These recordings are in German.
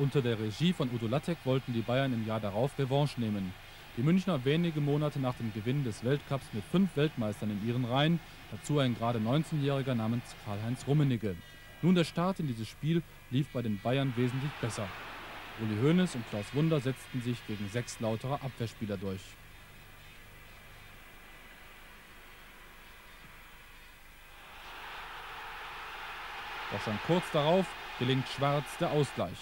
Unter der Regie von Udo Lattek wollten die Bayern im Jahr darauf Revanche nehmen. Die Münchner wenige Monate nach dem Gewinn des Weltcups mit fünf Weltmeistern in ihren Reihen, dazu ein gerade 19-Jähriger namens Karl-Heinz Rummenigge. Nun der Start in dieses Spiel lief bei den Bayern wesentlich besser. Uli Hoeneß und Klaus Wunder setzten sich gegen sechs lauterer Abwehrspieler durch. Doch schon kurz darauf gelingt Schwarz der Ausgleich.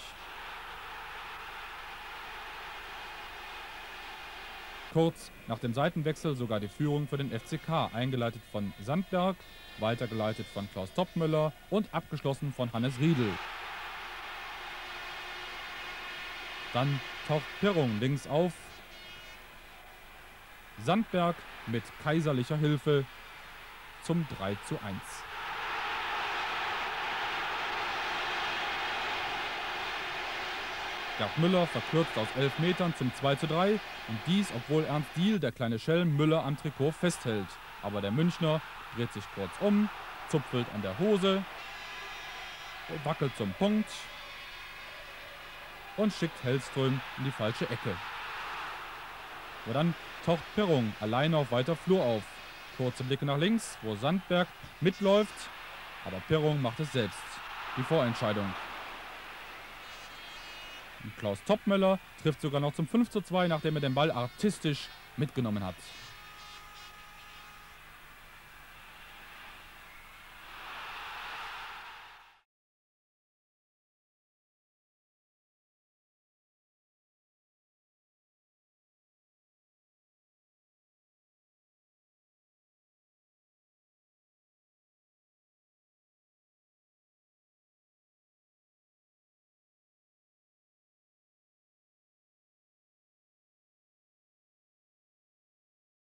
Kurz nach dem Seitenwechsel sogar die Führung für den FCK, eingeleitet von Sandberg, weitergeleitet von Klaus Toppmüller und abgeschlossen von Hannes Riedel. Dann taucht Pirrung links auf. Sandberg mit kaiserlicher Hilfe zum 3 zu 1. Gerd Müller verkürzt aus 11 Metern zum 2 zu 3 und dies, obwohl Ernst Diel, der kleine Schelm, Müller am Trikot festhält. Aber der Münchner dreht sich kurz um, zupfelt an der Hose, wackelt zum Punkt und schickt Hellström in die falsche Ecke. Aber dann taucht Perrung alleine auf weiter Flur auf. Kurze Blicke nach links, wo Sandberg mitläuft, aber Perrung macht es selbst. Die Vorentscheidung. Klaus Toppmöller trifft sogar noch zum 5 zu 2, nachdem er den Ball artistisch mitgenommen hat.